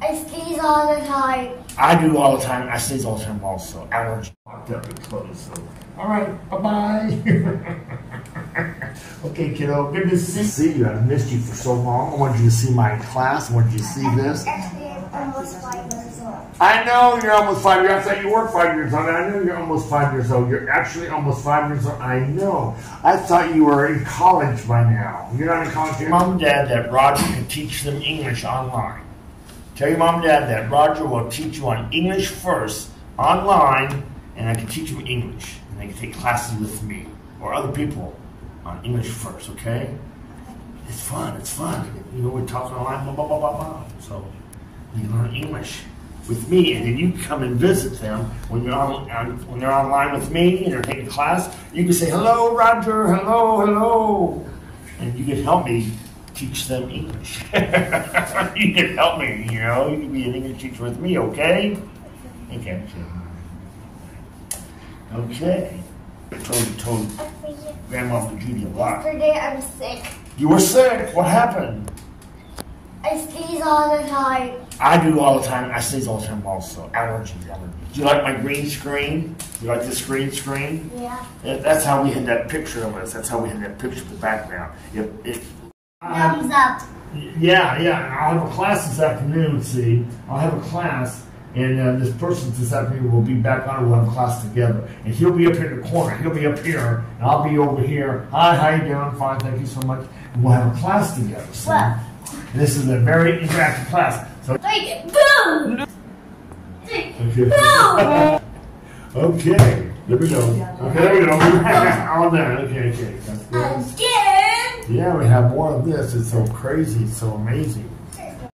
I sneeze all the time. I do all the time. I sneeze all the time also. I Allergy locked up and closed. So. All right. Bye bye. okay, kiddo. Good to see, see you. I've missed you for so long. I wanted you to see my class. I wanted you to see this. Actually, I'm almost five years old. I know you're almost five years. I thought you were five years old. I know you're almost five years old. You're actually almost five years old. I know. I thought you were in college by now. You're not in college yet. Mom and Dad, that Roger can teach them English online. Tell your mom and dad that Roger will teach you on English first online, and I can teach them English, and they can take classes with me or other people on English first. Okay? It's fun. It's fun. You know, we're talking online, blah blah blah blah blah. So you learn English with me, and then you come and visit them when you're on, on when they're online with me and they're taking class. You can say hello, Roger. Hello, hello, and you can help me teach them English. you can help me, you know. You can be an English teacher with me, okay? Okay. Okay. I told, told Grandma and Judy a lot. Yesterday, I'm sick. You were sick. What happened? I sneeze all the time. I do all the time. I sneeze all the time also. Allergy. allergy. Do you like my green screen? Do You like this green screen? Yeah. Yeah, That's how we had that picture of us. That's how we had that picture of the background. If, if, Thumbs up. Yeah, yeah. I'll have a class this afternoon. See, I'll have a class, and uh, this person this afternoon will be back on. We'll have a class together, and he'll be up here in the corner. He'll be up here, and I'll be over here. Hi, how you doing? Fine, thank you so much. And we'll have a class together. What? This is a very interactive class. So Take it. Boom! okay. okay. There we go. Okay, there we go. All done. Okay, okay. That's good. Yeah, we have more of this. It's so crazy. It's so amazing.